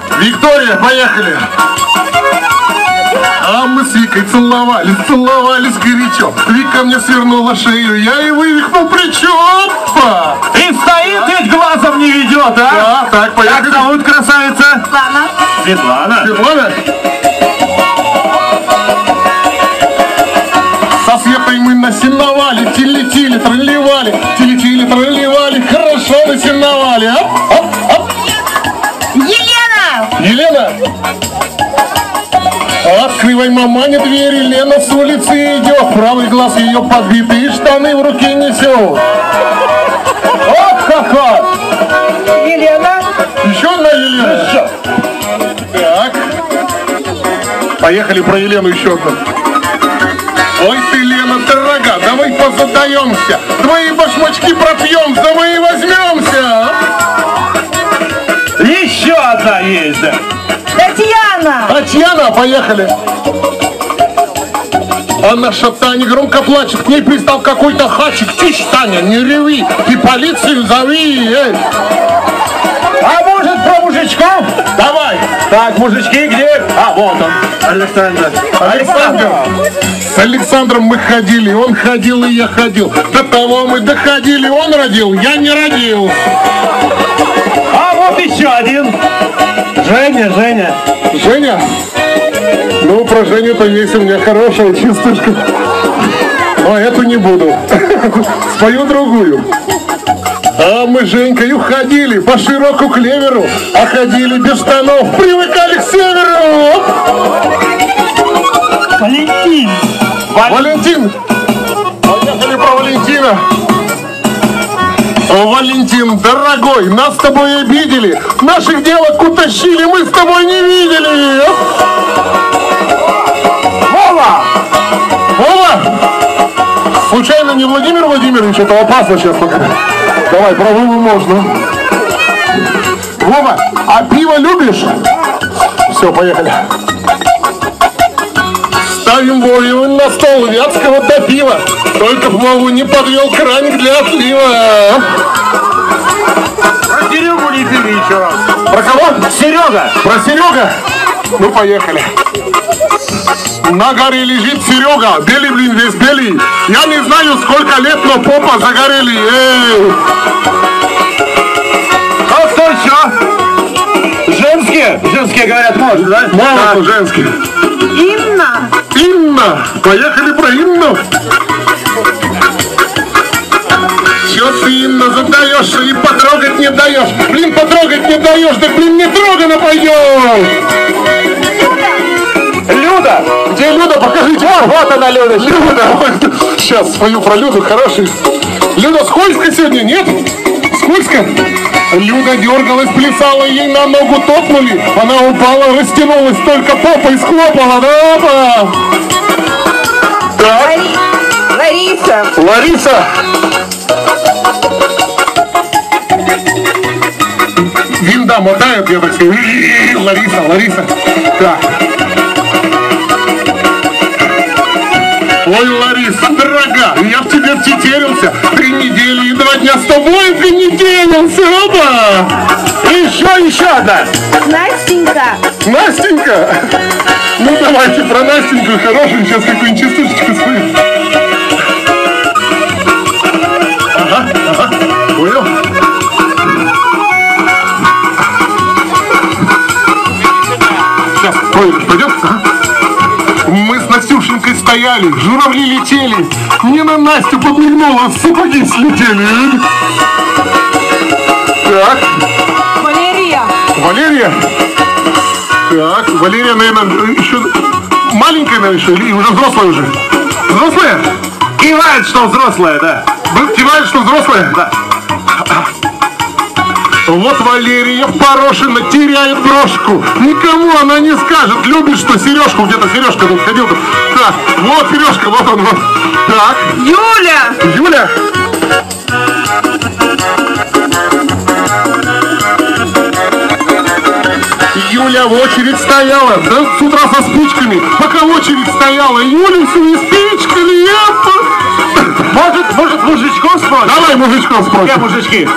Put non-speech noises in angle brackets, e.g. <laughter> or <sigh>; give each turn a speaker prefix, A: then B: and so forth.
A: Виктория.
B: Виктория, поехали. А мы с Викой целовались, целовались горячо. Вика мне свернула шею, я и вывихнул плечо.
C: И стоит, ведь глазом не ведет, а?
B: Да, так,
C: Как
B: поехали.
C: зовут красавица?
A: Ладно.
C: Светлана.
B: Светлана? Со Светой мы насиновали, тили-тили, тролливали, тили-тили, тролливали, хорошо насиновали. Оп, Открывай, маманя, двери, Лена с улицы идет. Правый глаз ее подбитый, штаны в руке несет. Оп, ха-ха!
A: Елена.
B: Еще одна Елена? Так. Поехали про Елену еще одну. Ой ты, Лена, дорога, давай позадаемся. Твои башмачки пропьем, за мои возьмемся.
C: Еще одна есть, да.
A: Татьяна.
B: Татьяна, поехали. А наша Таня громко плачет, к ней пристал какой-то хачик. Тише, Таня, не реви, и полицию зови. эй.
C: А может про мужичков?
B: Давай,
C: Так, мужички где? А, вот он. Александр.
B: Александр. С Александром мы ходили, он ходил и я ходил. До того мы доходили, он родил, я не родил.
C: А вот еще один. Женя, Женя.
B: Женя? Ну, про Женю-то есть у меня хорошая чистышка. Но эту не буду. <laughs> Спою другую. А мы с Женькой уходили по широку клеверу, а ходили без штанов, привыкали к северу.
C: Валентин.
B: Валентин! Поехали про Валентина! О, Валентин, дорогой, нас с тобой обидели, наших девок утащили, Владимирович, это опасно сейчас пока. Давай, про Вову можно. Вова, а пиво любишь? Все, поехали. Ставим Вову на стол вятского до пива. Только в Вову не подвел краник для отлива.
C: Про Серегу не пили еще раз.
B: Про кого?
C: Серега.
B: Про Серега? Ну, поехали. На горе лежит Серега, белый, блин, весь белый. Я не знаю, сколько лет, но попа загорели. Эй!
C: А кто еще? Женские? Женские говорят, может, да?
B: Мало женский.
A: Инна.
B: Инна! Поехали про Инну! Чё ты, Инна, задаешься и потрогать не даешь? Блин, потрогать не даешь, да блин, не трогано пойдешь!
C: Люда.
B: Где Люда? Покажите! А, вот она, Люда! Люда! Сейчас спою про Люду, хороший. Люда, скользко сегодня, нет? Скользко? Люда дергалась, плясала, ей на ногу топнули. Она упала, растянулась, только попой схлопала. Да, опа! Так.
A: Лариса.
B: Лариса! Винда мотает, я так. Лариса, Лариса. Так. Ой, Лариса, дорога, я в тебе втетерился. Три недели и два дня с тобой ты не делился. Оба!
C: Еще, еще одна.
A: Настенька.
B: Настенька! Ну давайте про Настеньку хорошую, сейчас какую-нибудь частушечку споем. Ага, ага, понял? Сейчас, пойдет? Ага. Настюшенькой стояли, журавли летели. Мне на Настю подмигнула, сапоги слетели. Так,
A: Валерия.
B: Валерия? Так, Валерия, наверное, еще маленькая, наверное, еще, или уже взрослая уже? Взрослая?
C: Кивает, что взрослая, да.
B: Вы киваете, что взрослая?
C: Да.
B: Вот Валерия Порошина теряет брошку. Никому она не скажет. Любит, что сережку где-то сережка тут ходил. Так, вот сережка, вот он, вот. Так,
A: Юля.
B: Юля. Юля в очередь стояла, да, с утра со спичками. Пока в очередь стояла, Юля все не спичками. Я...
C: Может, может, мужичков спросим?
B: Давай мужичков спросим.
C: мужички?